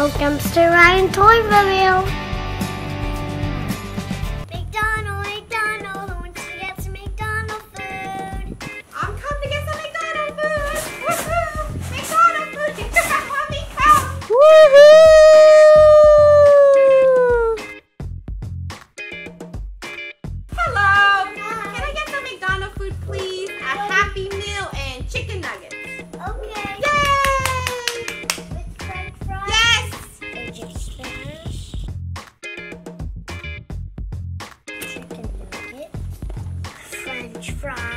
Welcome to Ryan Toy Review. French fries.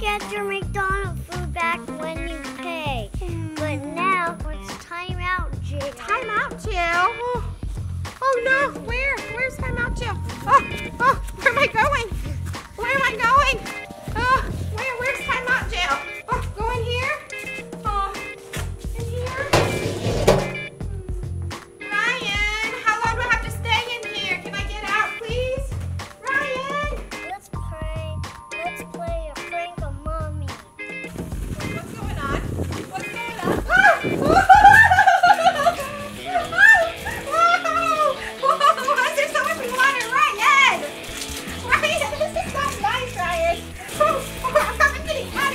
Get your McDonald's food back when you pay. But mm. now it's time out, Jay. Time out, Jill. Oh, oh no, where? Where's time out, Jill? Oh, oh, where am I going? Where am I going?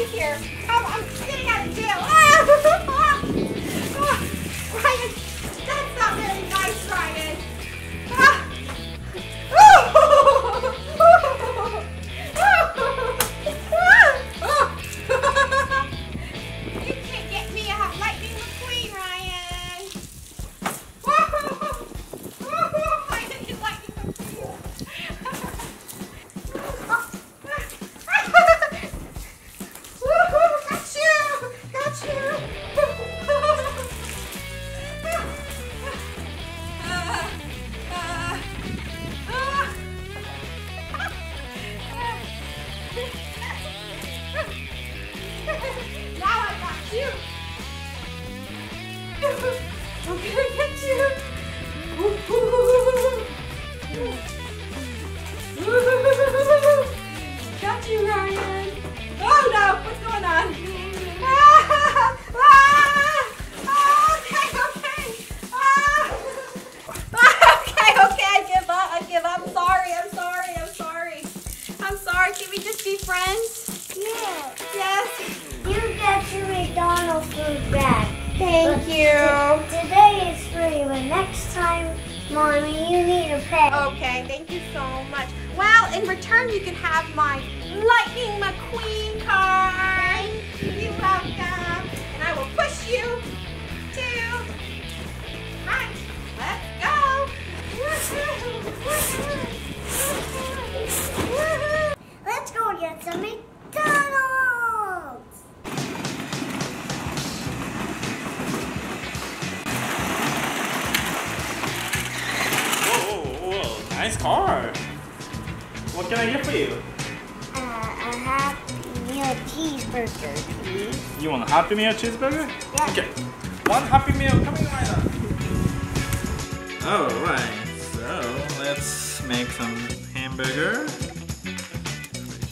Here. You. I'm gonna get you. Got you, Ryan. Oh no, what's going on? Ah, ah, ah, okay, okay. Ah. Okay, okay, I give up. I give up. I'm sorry. I'm sorry. I'm sorry. I'm sorry. Can we just be friends? Yeah. Yes. You get your McDonald's food bag. Thank But you. today is free, but next time, mommy, you need to pay. Okay, thank you so much. Well, in return, you can have my Lightning McQueen card. Nice car. What can I get for you? Uh, a happy meal cheeseburger, please. You want a Happy Meal cheeseburger? Yeah. Okay. One Happy Meal coming right up. Alright, so let's make some hamburger.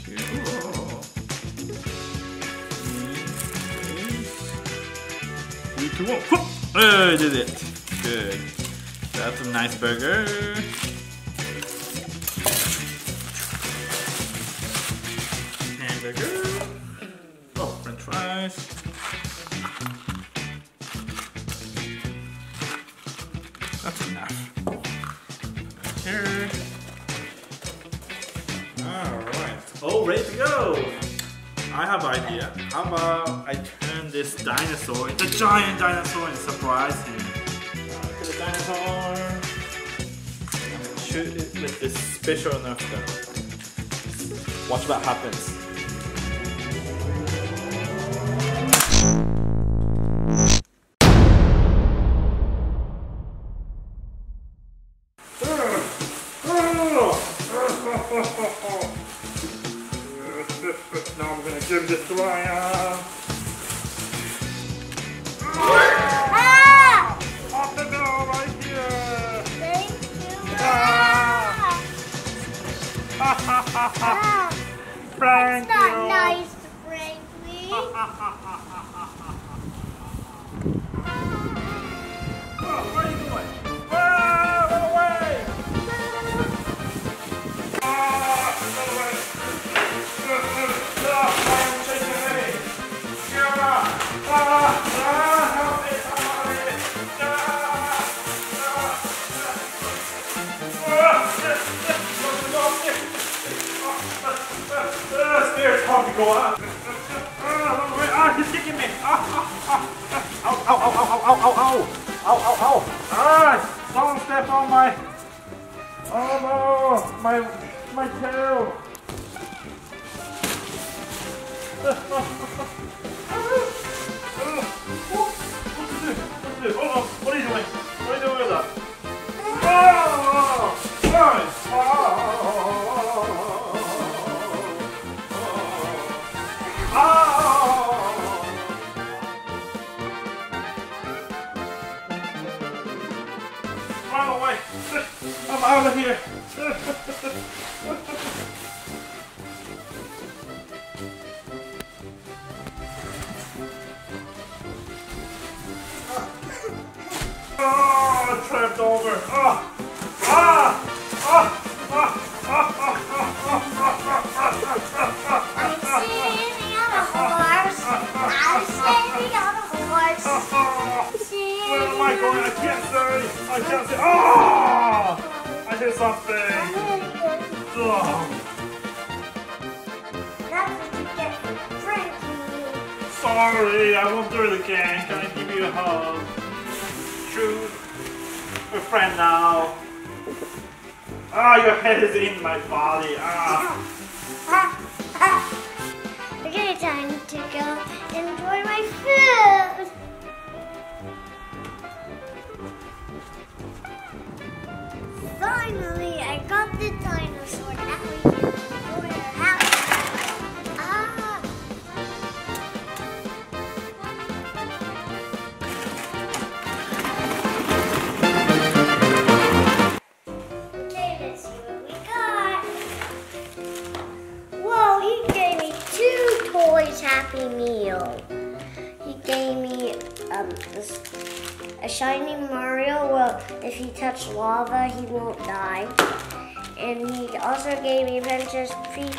Three, two, one. Whoop. Oh, I did it. Good. That's a nice burger. All ready to go. I have an idea. How about I turn this dinosaur into a giant dinosaur and surprise him? Uh, the dinosaur. Shoot it with this special nerf gun. Watch what happens. Thank it's not nice, Franklin. Oh, up? Ah! Ah, he's kicking me! Ah, ah, ah, ah. Ow, ow, ow, ow, ow, ow, ow! Ow, ow, ow! Ah, don't step on my... Oh no! My, my tail! Run away! I'm out of here! Oh, trapped over! Ah! Ah! Ah! Ah! I hit something! Oh, sorry, I won't do it again. Can I give you a hug? True. We're friends now. Ah, your head is in my body. Ah. Okay, time to go enjoy my food. If he touch lava, he won't die. And he also gave me Princess Peach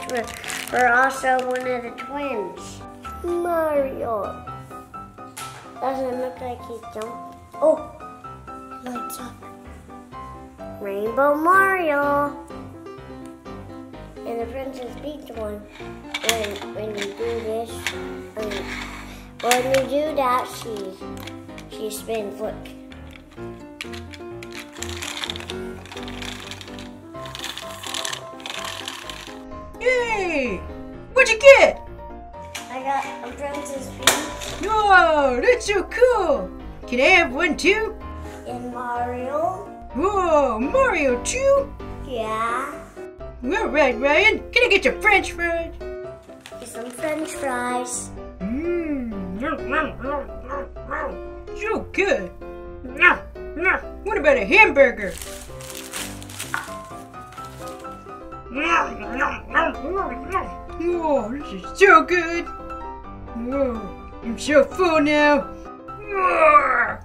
for, also one of the twins. Mario. Doesn't look like he's jumping. Oh, lights up. Rainbow Mario. And the Princess Peach one, when when you do this, um, when you do that, she she spin flick. What'd you get? I got a Princess Peach Whoa, that's so cool. Can I have one too? and Mario. Whoa, Mario too? Yeah. All right, Ryan. Can I get your French fries? Get some French fries. Mmm. So good. What about a hamburger? Whoa, this is so good. Whoa, I'm so full now. away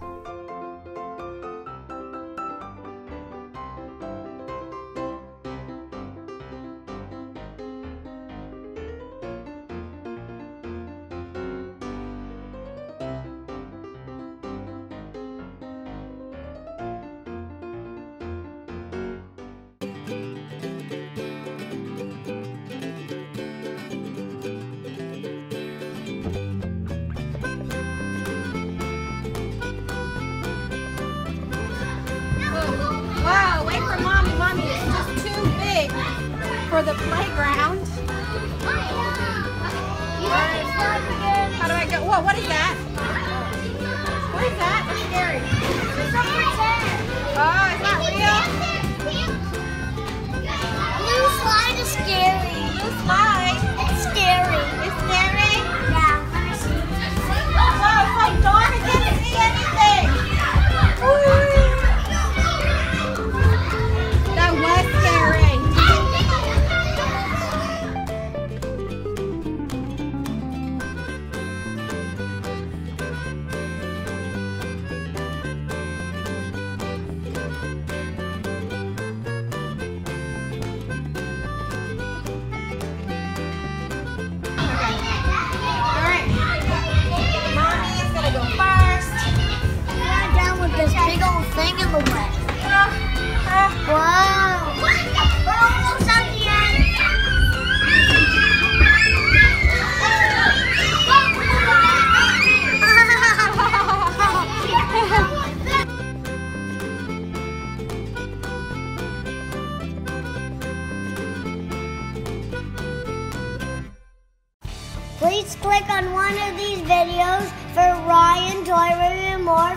for the playground. How do I go? Whoa, what is that? What is that? That's scary. Oh, is that real? Blue slide is scary. Blue slide. Thing in the way. Wow. Almost at the end. Please click on one of these videos for Ryan Toy Review more